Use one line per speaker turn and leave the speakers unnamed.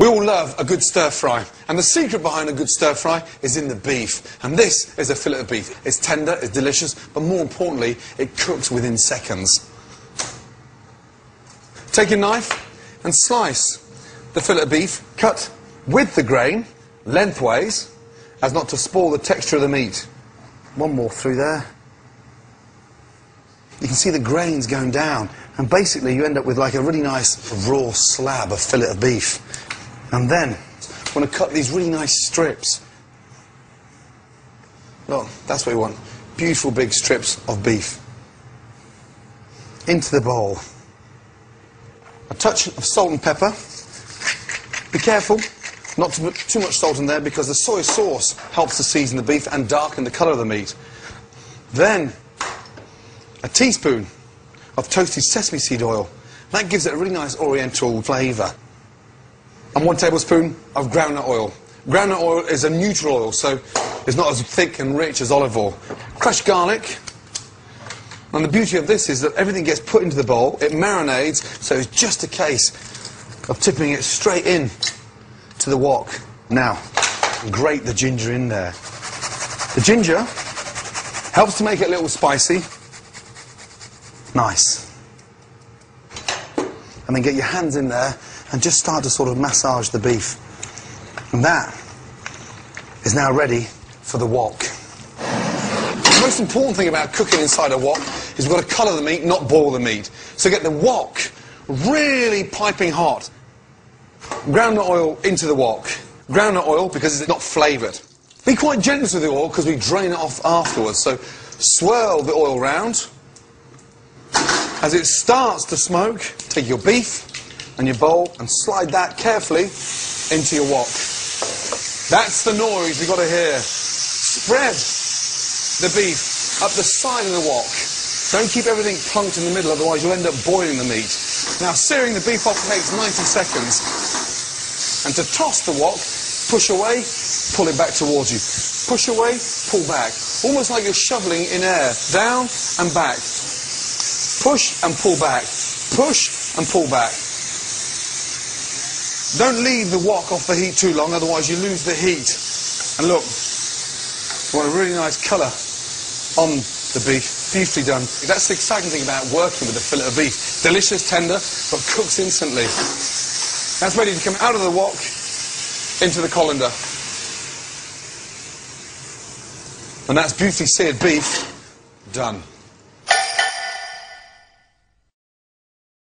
We all love a good stir fry, and the secret behind a good stir fry is in the beef. And this is a fillet of beef. It's tender, it's delicious, but more importantly, it cooks within seconds. Take your knife and slice the fillet of beef, cut with the grain, lengthways, as not to spoil the texture of the meat. One more through there. You can see the grains going down, and basically you end up with like a really nice raw slab of fillet of beef. And then, I want to cut these really nice strips. Look, that's what we want. Beautiful big strips of beef. Into the bowl. A touch of salt and pepper. Be careful not to put too much salt in there because the soy sauce helps to season the beef and darken the colour of the meat. Then, a teaspoon of toasted sesame seed oil. That gives it a really nice oriental flavour and one tablespoon of groundnut oil. Groundnut oil is a neutral oil, so it's not as thick and rich as olive oil. Crushed garlic. And the beauty of this is that everything gets put into the bowl, it marinades, so it's just a case of tipping it straight in to the wok. Now, grate the ginger in there. The ginger helps to make it a little spicy. Nice. And then get your hands in there and just start to sort of massage the beef. And that is now ready for the wok. The most important thing about cooking inside a wok is we've got to colour the meat, not boil the meat. So get the wok really piping hot. Groundnut oil into the wok. Groundnut oil because it's not flavoured. Be quite generous with the oil because we drain it off afterwards. So swirl the oil round. As it starts to smoke, take your beef, and your bowl and slide that carefully into your wok. That's the noise you've got to hear. Spread the beef up the side of the wok. Don't keep everything plunked in the middle, otherwise you'll end up boiling the meat. Now, searing the beef off takes 90 seconds. And to toss the wok, push away, pull it back towards you. Push away, pull back. Almost like you're shoveling in air. Down and back. Push and pull back. Push and pull back. Don't leave the wok off the heat too long, otherwise you lose the heat. And look, you want a really nice colour on the beef. Beautifully done. That's the exciting thing about working with a fillet of beef. Delicious, tender, but cooks instantly. That's ready to come out of the wok into the colander. And that's beautifully seared beef done.